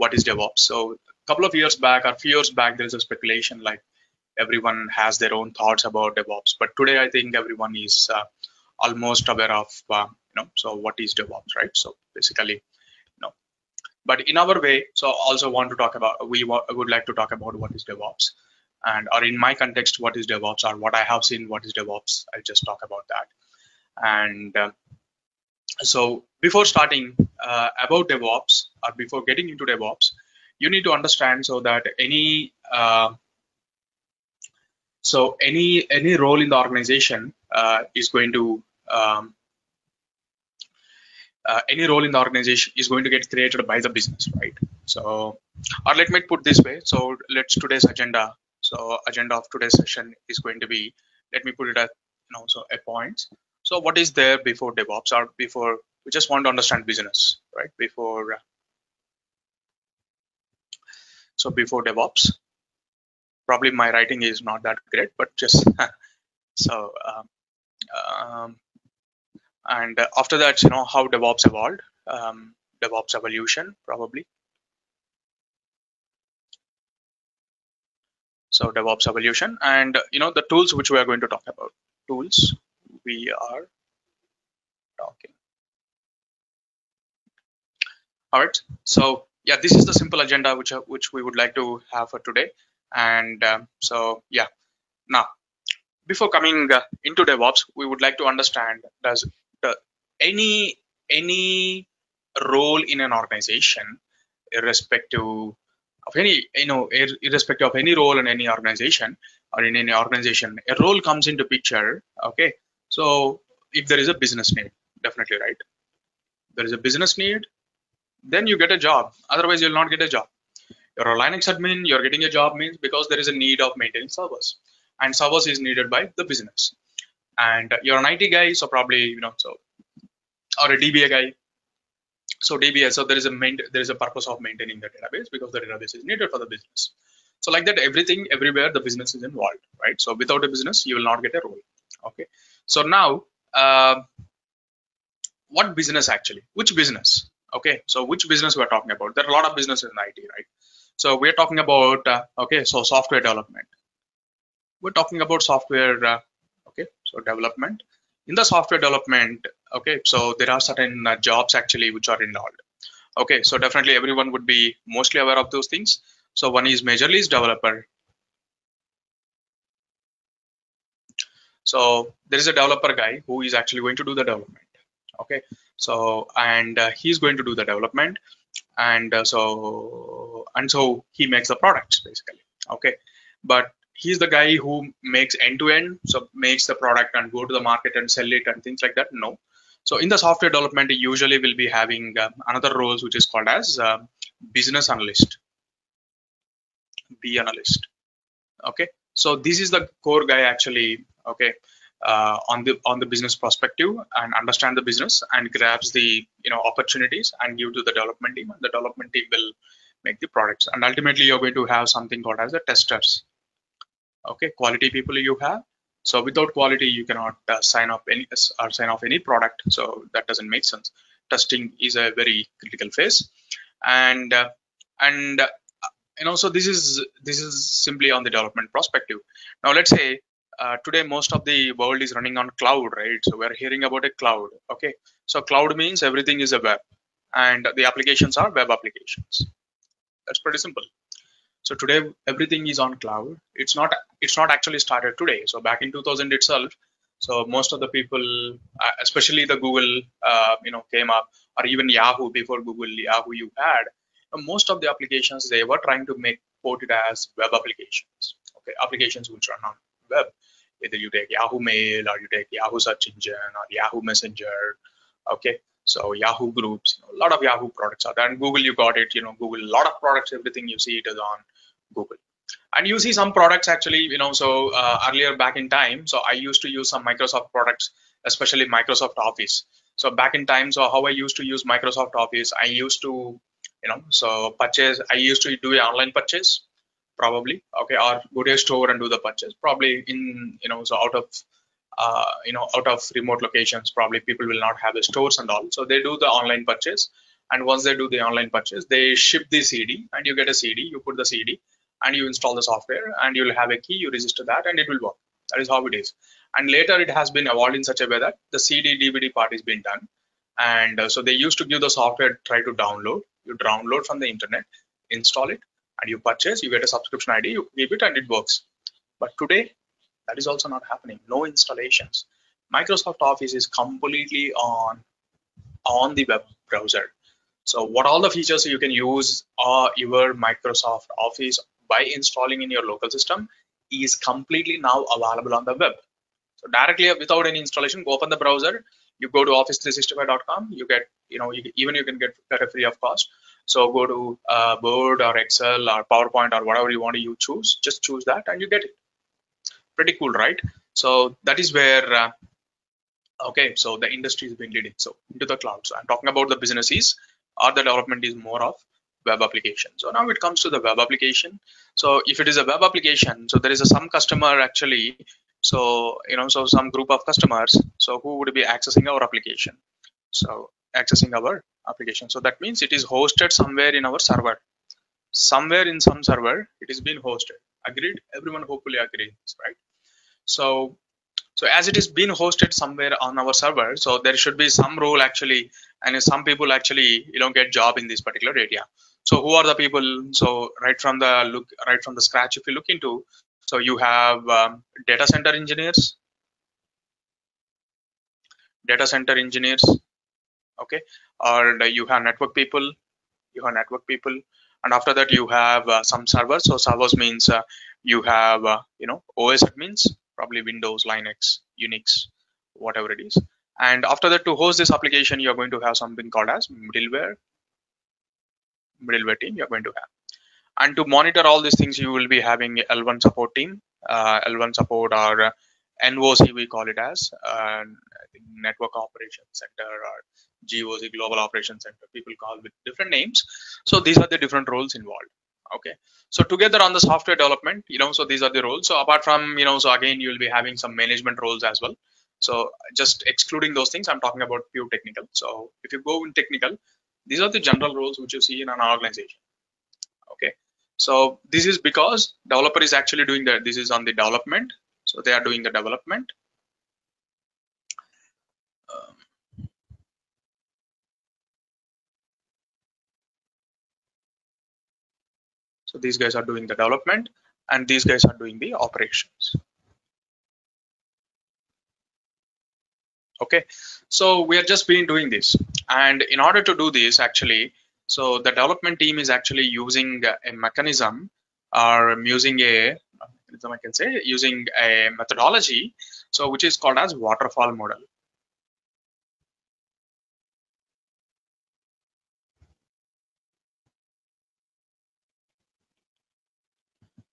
what is DevOps. So a couple of years back or few years back, there's a speculation like everyone has their own thoughts about DevOps. But today, I think everyone is uh, almost aware of, uh, you know, so what is DevOps, right? So basically, you know, but in our way, so also want to talk about, we would like to talk about what is DevOps and or in my context, what is DevOps or what I have seen, what is DevOps. I'll just talk about that. And uh, so before starting uh, about DevOps or before getting into DevOps, you need to understand so that any uh, so any any role in the organization uh, is going to um, uh, any role in the organization is going to get created by the business, right? So, or let me put this way. So let's today's agenda. So agenda of today's session is going to be. Let me put it at you know so a point. So what is there before DevOps or before we just want to understand business, right? Before so before DevOps, probably my writing is not that great, but just so um, um, and after that, you know how DevOps evolved, um, DevOps evolution probably. So DevOps evolution and you know the tools which we are going to talk about. Tools we are talking. All right. So yeah, this is the simple agenda which uh, which we would like to have for today. And um, so yeah, now before coming uh, into DevOps, we would like to understand does the any any role in an organization, irrespective of any you know irrespective of any role in any organization or in any organization, a role comes into picture. Okay, so if there is a business need, definitely right. There is a business need, then you get a job. Otherwise, you'll not get a job. You're a Linux admin, you're getting a job means because there is a need of maintaining servers, and servers is needed by the business. And you're an IT guy, so probably you know so, or a DBA guy. So DBA, so there is a main, there is a purpose of maintaining the database because the database is needed for the business. So like that, everything everywhere the business is involved, right? So without a business, you will not get a role. Okay. So now, uh, what business actually? Which business? Okay so which business we're talking about? There are a lot of businesses in it right? So we're talking about uh, okay so software development. We're talking about software uh, okay so development. In the software development okay so there are certain uh, jobs actually which are involved. Okay so definitely everyone would be mostly aware of those things. So one is majorly is developer. So there is a developer guy who is actually going to do the development okay. So and uh, he's going to do the development. And uh, so and so he makes the products basically. Okay. But he's the guy who makes end to end so makes the product and go to the market and sell it and things like that? No. So in the software development usually we'll be having uh, another roles which is called as uh, business analyst. B analyst. Okay. So this is the core guy actually. Okay uh, on the on the business perspective and understand the business and grabs the you know opportunities and give to the development team and the development team will make the products. And ultimately you're going to have something called as the testers okay quality people you have. So without quality you cannot uh, sign up any or sign off any product. So that doesn't make sense. Testing is a very critical phase. And uh, and uh, and also this is this is simply on the development perspective. Now let's say uh, today most of the world is running on cloud right? So we're hearing about a cloud okay? So cloud means everything is a web and the applications are web applications. That's pretty simple. So today everything is on cloud. It's not it's not actually started today. So back in 2000 itself so most of the people uh, especially the google uh, you know came up or even yahoo before google yahoo you had most of the applications they were trying to make ported as web applications okay? Applications which run on web either you take Yahoo Mail or you take Yahoo Search Engine or Yahoo Messenger. Okay, so Yahoo Groups, a lot of Yahoo products are there. And Google, you got it. You know, Google, a lot of products, everything you see it is on Google. And you see some products actually, you know, so uh, earlier back in time, so I used to use some Microsoft products, especially Microsoft Office. So back in time, so how I used to use Microsoft Office, I used to, you know, so purchase, I used to do an online purchase probably. Okay or go to a store and do the purchase. Probably in you know so out of uh, you know out of remote locations probably people will not have the stores and all. So they do the online purchase. And once they do the online purchase they ship the cd and you get a cd you put the cd and you install the software and you'll have a key you register that and it will work. That is how it is. And later it has been evolved in such a way that the cd dvd part is being done. And uh, so they used to give the software try to download. You download from the internet install it and you purchase you get a subscription id you give it and it works. But today that is also not happening. No installations. Microsoft office is completely on on the web browser. So what all the features you can use are your Microsoft Office by installing in your local system is completely now available on the web. So directly without any installation, go open the browser, you go to office365.com, you get, you know, you, even you can get better free of cost. So go to uh, Word or Excel or PowerPoint or whatever you want to you choose, just choose that and you get it. Pretty cool, right? So that is where, uh, okay, so the industry has been leading. So into the cloud. So I'm talking about the businesses or the development is more of web application. So now it comes to the web application. So if it is a web application, so there is a some customer actually, so you know, so some group of customers, so who would be accessing our application. So accessing our application. So that means it is hosted somewhere in our server. Somewhere in some server, it is being hosted. Agreed? Everyone hopefully agrees, right? So so as it is being hosted somewhere on our server, so there should be some role actually, and some people actually you know get job in this particular area. So who are the people? So right from the look, right from the scratch, if you look into, so you have um, data center engineers, data center engineers, okay, or you have network people, you have network people, and after that you have uh, some servers. So servers means uh, you have uh, you know OS admins probably Windows, Linux, Unix, whatever it is. And after that, to host this application, you're going to have something called as middleware, middleware team you're going to have. And to monitor all these things, you will be having L1 support team, uh, L1 support or uh, NOC we call it as, uh, Network Operations Center or GOC, Global Operations Center. People call with different names. So these are the different roles involved. Okay. So together on the software development you know so these are the roles. So apart from you know so again you will be having some management roles as well. So just excluding those things i'm talking about pure technical. So if you go in technical these are the general roles which you see in an organization. Okay. So this is because developer is actually doing that this is on the development so they are doing the development um, So these guys are doing the development and these guys are doing the operations. Okay, so we are just been doing this. And in order to do this actually, so the development team is actually using a mechanism or using a I can say using a methodology so which is called as waterfall model.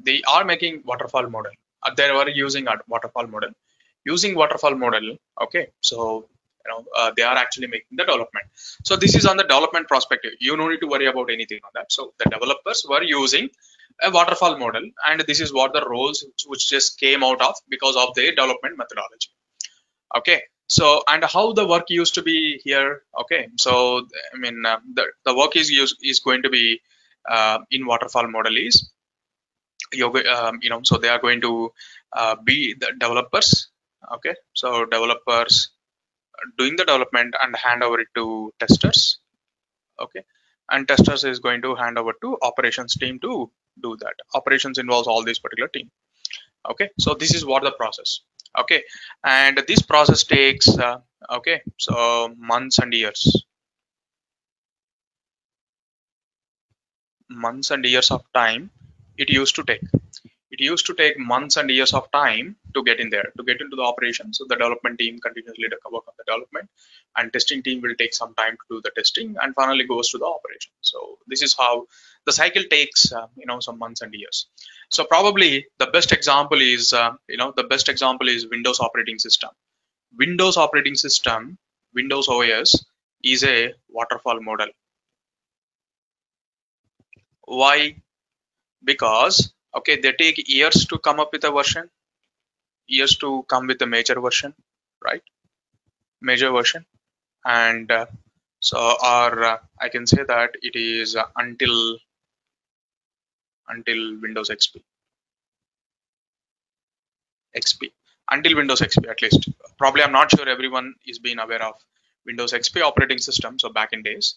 They are making waterfall model. Uh, they were using a waterfall model. Using waterfall model okay so you know uh, they are actually making the development. So this is on the development perspective you don't need to worry about anything on that. So the developers were using a waterfall model and this is what the roles which just came out of because of the development methodology. Okay so and how the work used to be here okay so i mean uh, the, the work is used is going to be uh, in waterfall model is you're um, you know so they are going to uh, be the developers okay so developers doing the development and hand over it to testers okay and testers is going to hand over to operations team to do that. Operations involves all these particular team. Okay so this is what the process. Okay and this process takes uh, okay so months and years. Months and years of time it used to take it used to take months and years of time to get in there to get into the operation. So the development team continuously work on the development and testing team will take some time to do the testing and finally goes to the operation. So this is how the cycle takes uh, you know some months and years. So probably the best example is uh, you know the best example is windows operating system. Windows operating system windows os is a waterfall model. Why? Because okay they take years to come up with a version years to come with a major version right? Major version. And uh, so or uh, I can say that it is uh, until until Windows XP XP until Windows XP at least. Probably I'm not sure everyone is being aware of Windows XP operating system. So back in days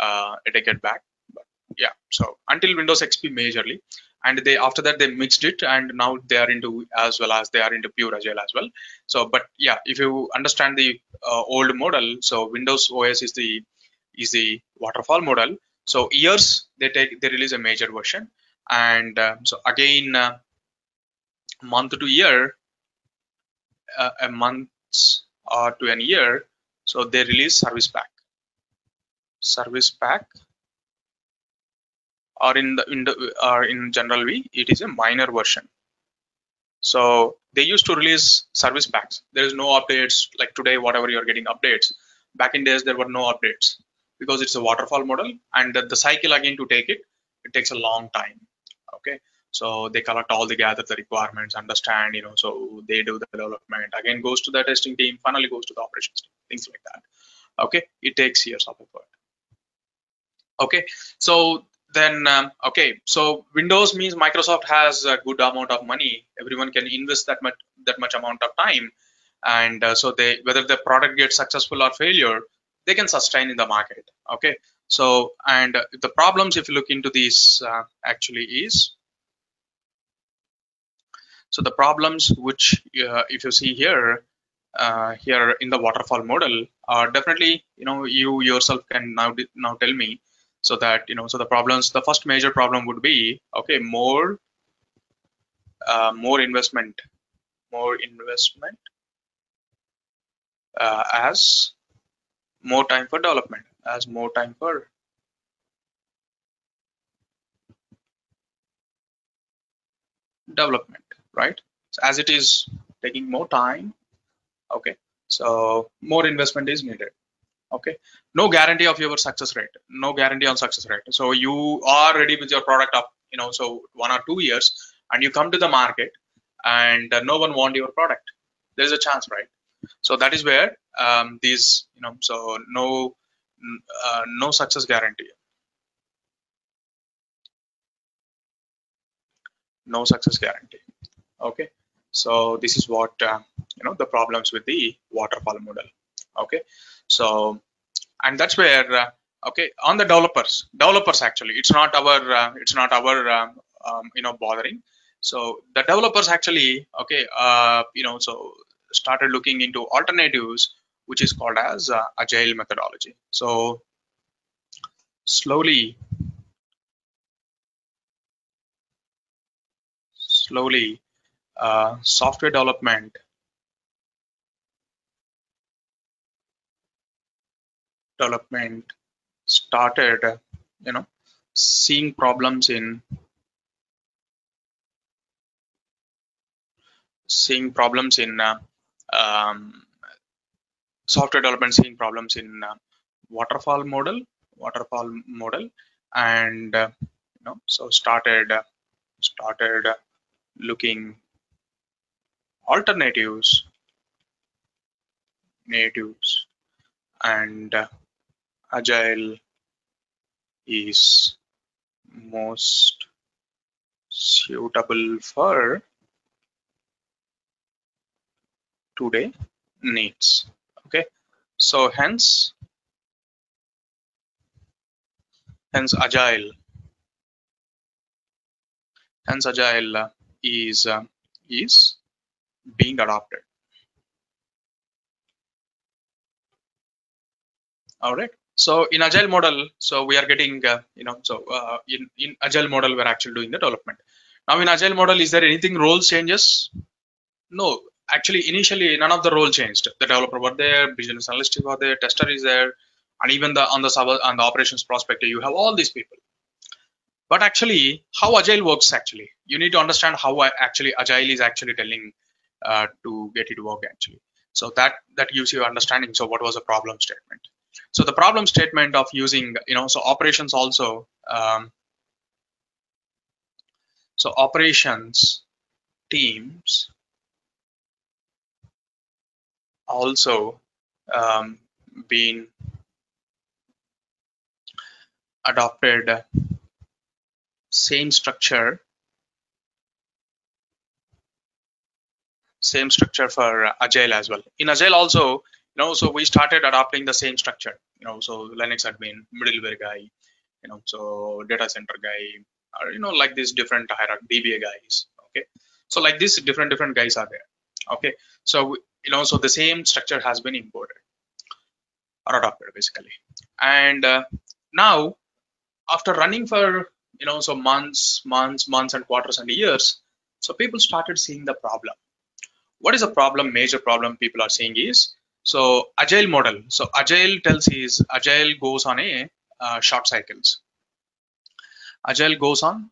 uh, a decade back. But yeah. So until Windows XP majorly and they after that they mixed it and now they are into as well as they are into pure agile as well. So but yeah if you understand the uh, old model so windows os is the is the waterfall model. So years they take they release a major version. And uh, so again uh, month to year uh, a month or to an year so they release service pack. Service pack or in the in the or in general v it is a minor version. So they used to release service packs. There is no updates like today whatever you're getting updates. Back in days there were no updates because it's a waterfall model and the, the cycle again to take it it takes a long time okay? So they collect all the gather the requirements understand you know so they do the development. Again goes to the testing team finally goes to the operations team things like that okay? It takes years of effort okay? So then um, okay so windows means microsoft has a good amount of money. Everyone can invest that much that much amount of time. And uh, so they whether the product gets successful or failure they can sustain in the market okay? So and the problems if you look into these uh, actually is so the problems which uh, if you see here uh, here in the waterfall model are definitely you know you yourself can now now tell me so that you know so the problems the first major problem would be okay more uh, more investment more investment uh, as more time for development as more time for development right? So as it is taking more time okay so more investment is needed okay. No guarantee of your success rate. No guarantee on success rate. So you are ready with your product up you know so one or two years and you come to the market and uh, no one want your product. There's a chance right? So that is where um, these you know so no uh, no success guarantee. No success guarantee. Okay. So this is what uh, you know the problems with the waterfall model okay. So and that's where uh, okay on the developers developers actually it's not our uh, it's not our um, um, you know bothering. So the developers actually okay uh, you know so started looking into alternatives which is called as uh, agile methodology. So slowly slowly uh, software development development started you know seeing problems in seeing problems in uh, um, software development seeing problems in uh, waterfall model waterfall model and uh, you know so started started looking alternatives natives and agile is most suitable for today needs. Okay. So hence hence agile. Hence agile is uh, is being adopted. All right so in agile model so we are getting uh, you know so uh, in in agile model we're actually doing the development. Now in agile model is there anything role changes? No. Actually initially none of the role changed. The developer were there business analyst were there tester is there and even the on the server on the operations prospector you have all these people. But actually how agile works actually you need to understand how actually agile is actually telling uh, to get it to work actually. So that that gives you understanding. So what was the problem statement so the problem statement of using, you know, so operations also, um, so operations teams also um, been adopted same structure same structure for agile as well. In agile also know so we started adopting the same structure you know so linux admin middleware guy you know so data center guy or you know like these different hierarchy dba guys okay? So like this different different guys are there okay? So you know so the same structure has been imported or adopted basically. And uh, now after running for you know so months months months and quarters and years so people started seeing the problem. What is the problem major problem people are seeing is so agile model. So agile tells is agile goes on a uh, short cycles. Agile goes on.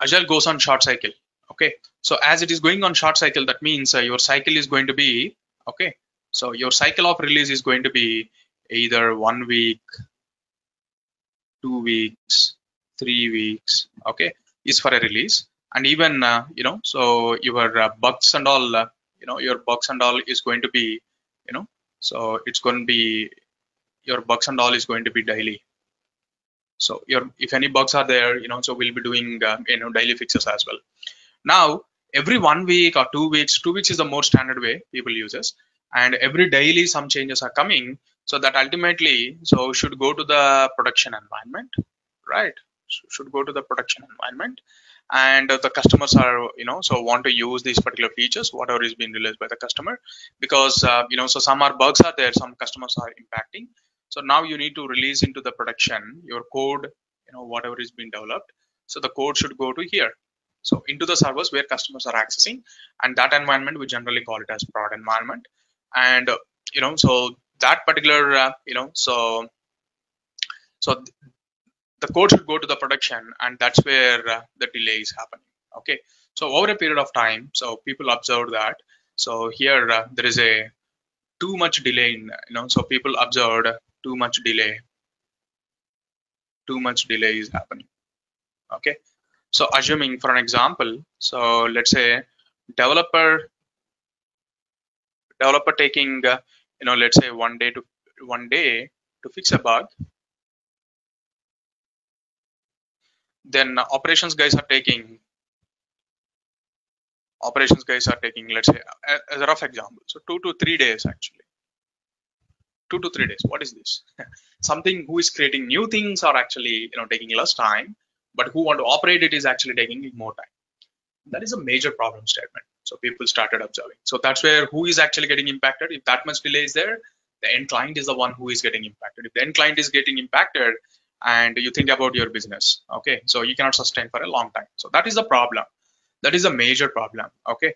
Agile goes on short cycle. Okay. So as it is going on short cycle that means uh, your cycle is going to be okay. So your cycle of release is going to be either one week two weeks three weeks okay is for a release. And even uh, you know so your uh, bugs and all uh, you know your bugs and all is going to be you know so it's going to be your bugs and all is going to be daily. So your if any bugs are there you know so we'll be doing uh, you know daily fixes as well. Now every one week or two weeks two weeks is the more standard way people uses and every daily some changes are coming so that ultimately so should go to the production environment right should go to the production environment. And the customers are you know so want to use these particular features whatever is being released by the customer. Because uh, you know so some are bugs are there some customers are impacting. So now you need to release into the production your code you know whatever is being developed. So the code should go to here. So into the servers where customers are accessing and that environment we generally call it as prod environment. And uh, you know so that particular uh, you know so so the code should go to the production and that's where uh, the delay is happening okay? So over a period of time so people observed that. So here uh, there is a too much delay in you know so people observed too much delay. Too much delay is happening okay? So assuming for an example, so let's say developer developer taking uh, you know let's say one day to one day to fix a bug then operations guys are taking operations guys are taking let's say as a rough example. So two to three days actually. Two to three days. What is this? Something who is creating new things are actually you know taking less time but who want to operate it is actually taking more time. That is a major problem statement. So people started observing. So that's where who is actually getting impacted. If that much delay is there the end client is the one who is getting impacted. If the end client is getting impacted and you think about your business okay? So you cannot sustain for a long time. So that is the problem. That is a major problem okay